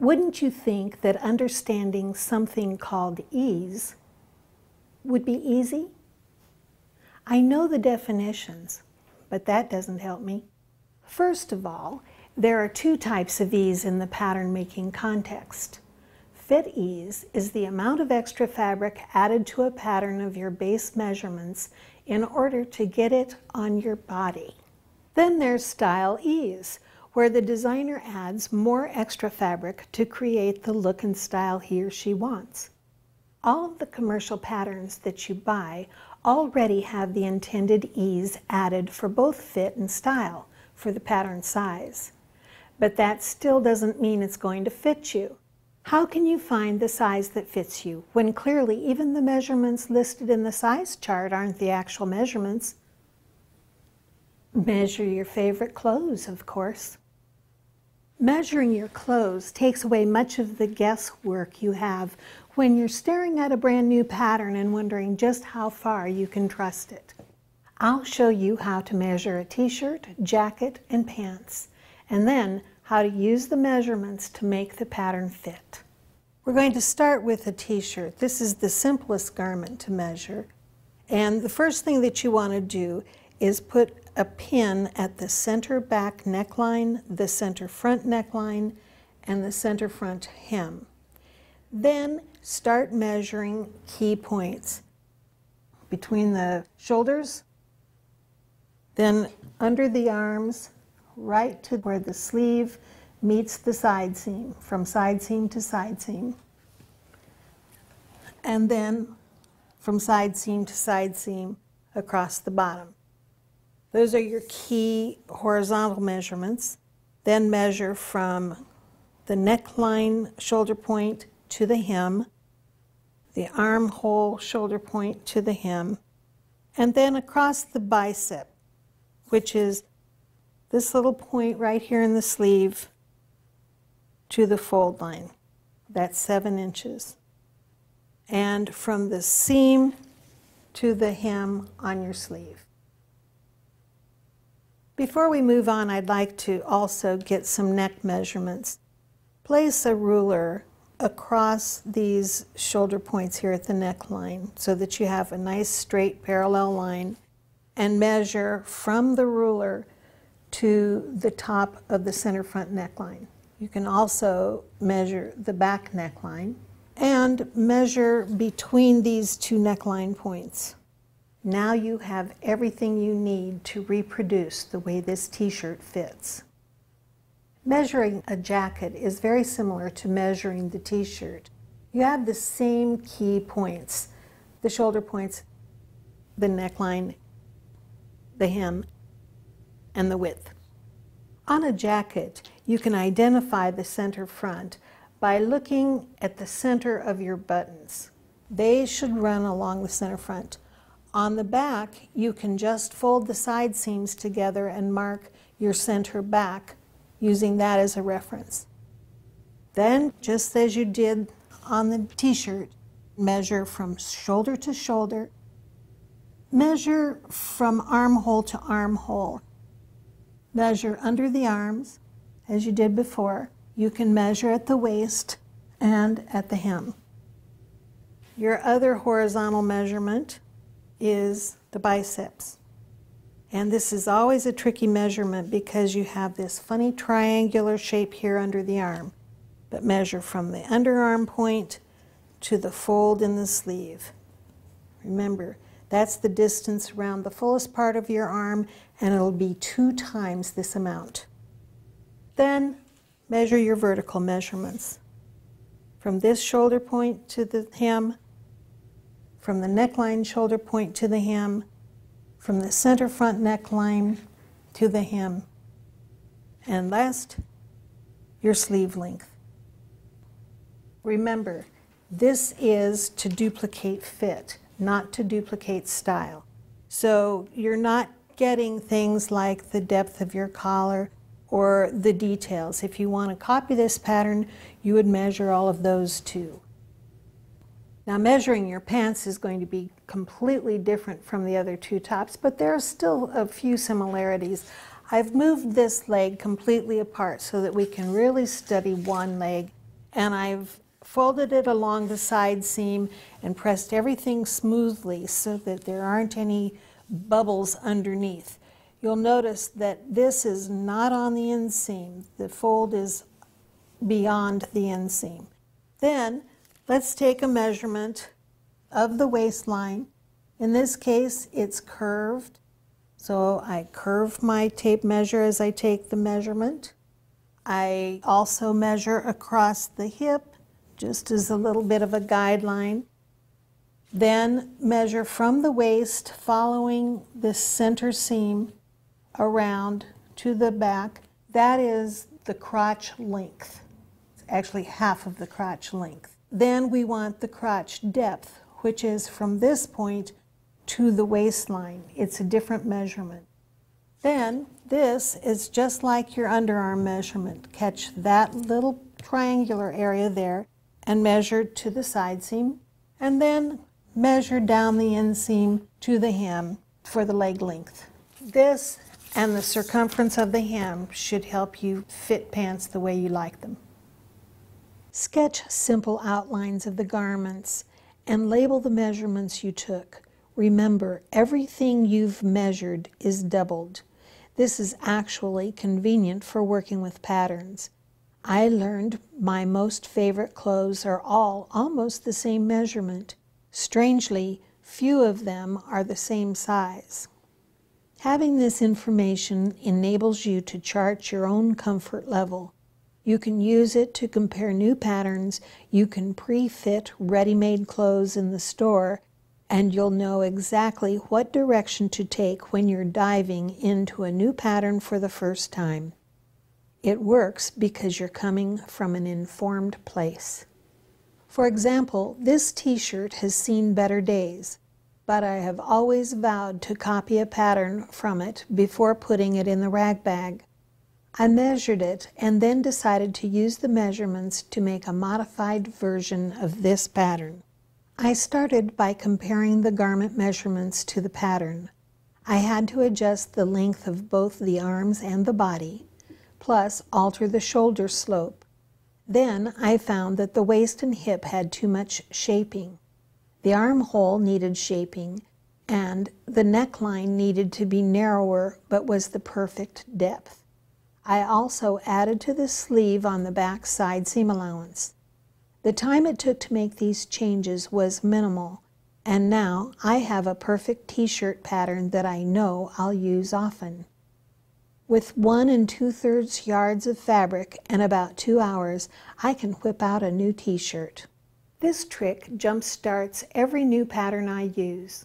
Wouldn't you think that understanding something called ease would be easy? I know the definitions, but that doesn't help me. First of all, there are two types of ease in the pattern making context. Fit ease is the amount of extra fabric added to a pattern of your base measurements in order to get it on your body. Then there's style ease, where the designer adds more extra fabric to create the look and style he or she wants. All of the commercial patterns that you buy already have the intended ease added for both fit and style for the pattern size. But that still doesn't mean it's going to fit you. How can you find the size that fits you when clearly even the measurements listed in the size chart aren't the actual measurements? Measure your favorite clothes, of course. Measuring your clothes takes away much of the guesswork you have when you're staring at a brand new pattern and wondering just how far you can trust it. I'll show you how to measure a t-shirt, jacket, and pants, and then how to use the measurements to make the pattern fit. We're going to start with a t-shirt. This is the simplest garment to measure. And the first thing that you want to do is put a pin at the center back neckline, the center front neckline, and the center front hem. Then start measuring key points between the shoulders, then under the arms, right to where the sleeve meets the side seam, from side seam to side seam. And then from side seam to side seam across the bottom. Those are your key horizontal measurements. Then measure from the neckline shoulder point to the hem, the armhole shoulder point to the hem, and then across the bicep, which is this little point right here in the sleeve to the fold line. That's seven inches. And from the seam to the hem on your sleeve. Before we move on, I'd like to also get some neck measurements. Place a ruler across these shoulder points here at the neckline so that you have a nice straight parallel line and measure from the ruler to the top of the center front neckline. You can also measure the back neckline and measure between these two neckline points. Now you have everything you need to reproduce the way this t-shirt fits. Measuring a jacket is very similar to measuring the t-shirt. You have the same key points, the shoulder points, the neckline, the hem, and the width. On a jacket, you can identify the center front by looking at the center of your buttons. They should run along the center front. On the back, you can just fold the side seams together and mark your center back using that as a reference. Then, just as you did on the t-shirt, measure from shoulder to shoulder, measure from armhole to armhole, measure under the arms, as you did before. You can measure at the waist and at the hem. Your other horizontal measurement is the biceps. And this is always a tricky measurement because you have this funny triangular shape here under the arm. But measure from the underarm point to the fold in the sleeve. Remember, that's the distance around the fullest part of your arm, and it'll be two times this amount. Then measure your vertical measurements. From this shoulder point to the hem, from the neckline shoulder point to the hem, from the center front neckline to the hem. And last, your sleeve length. Remember, this is to duplicate fit, not to duplicate style. So you're not getting things like the depth of your collar or the details. If you want to copy this pattern, you would measure all of those too. Now measuring your pants is going to be completely different from the other two tops, but there are still a few similarities. I've moved this leg completely apart so that we can really study one leg and I've folded it along the side seam and pressed everything smoothly so that there aren't any bubbles underneath. You'll notice that this is not on the inseam. The fold is beyond the inseam. Then let's take a measurement of the waistline. In this case, it's curved. So I curve my tape measure as I take the measurement. I also measure across the hip, just as a little bit of a guideline. Then measure from the waist, following the center seam around to the back. That is the crotch length. It's actually half of the crotch length. Then we want the crotch depth, which is from this point to the waistline. It's a different measurement. Then this is just like your underarm measurement. Catch that little triangular area there and measure to the side seam and then measure down the inseam to the hem for the leg length. This and the circumference of the hem should help you fit pants the way you like them. Sketch simple outlines of the garments and label the measurements you took. Remember, everything you've measured is doubled. This is actually convenient for working with patterns. I learned my most favorite clothes are all almost the same measurement. Strangely, few of them are the same size. Having this information enables you to chart your own comfort level. You can use it to compare new patterns. You can pre fit ready made clothes in the store and you'll know exactly what direction to take when you're diving into a new pattern for the first time. It works because you're coming from an informed place. For example, this t shirt has seen better days, but I have always vowed to copy a pattern from it before putting it in the rag bag. I measured it and then decided to use the measurements to make a modified version of this pattern. I started by comparing the garment measurements to the pattern. I had to adjust the length of both the arms and the body, plus alter the shoulder slope. Then I found that the waist and hip had too much shaping. The armhole needed shaping, and the neckline needed to be narrower but was the perfect depth. I also added to the sleeve on the back side seam allowance. The time it took to make these changes was minimal, and now I have a perfect t-shirt pattern that I know I'll use often. With one and two-thirds yards of fabric and about two hours, I can whip out a new t-shirt. This trick jump starts every new pattern I use.